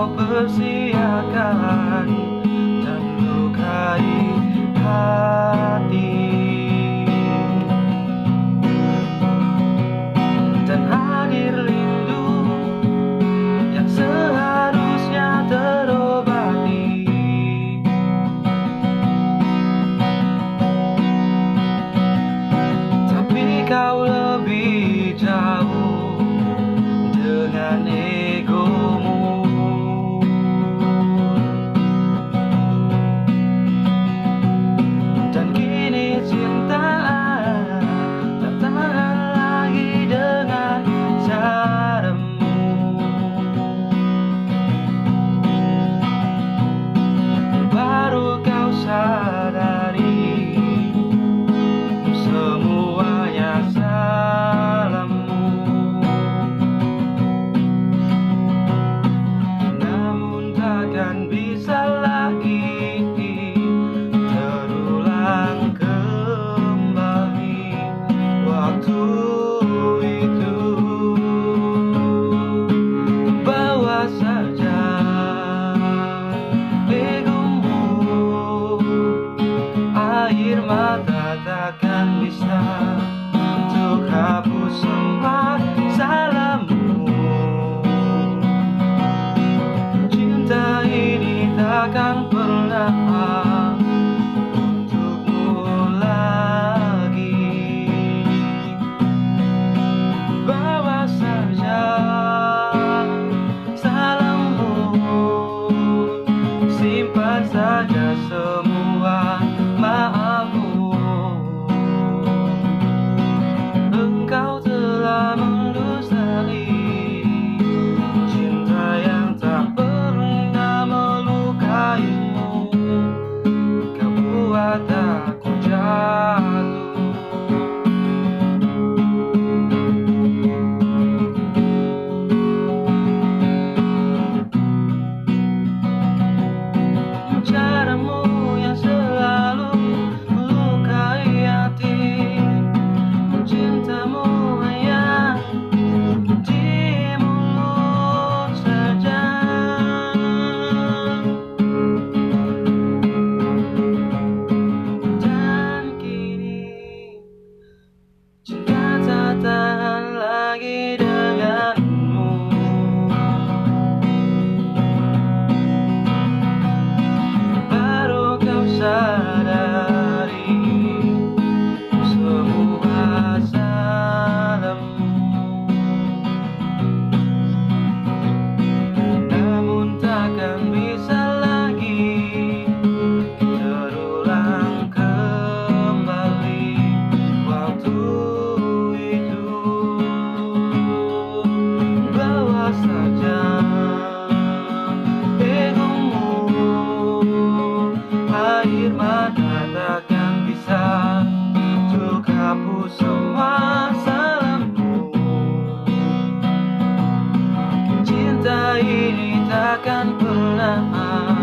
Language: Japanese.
kau persiakan dan lukai hati saja semua takkan pernah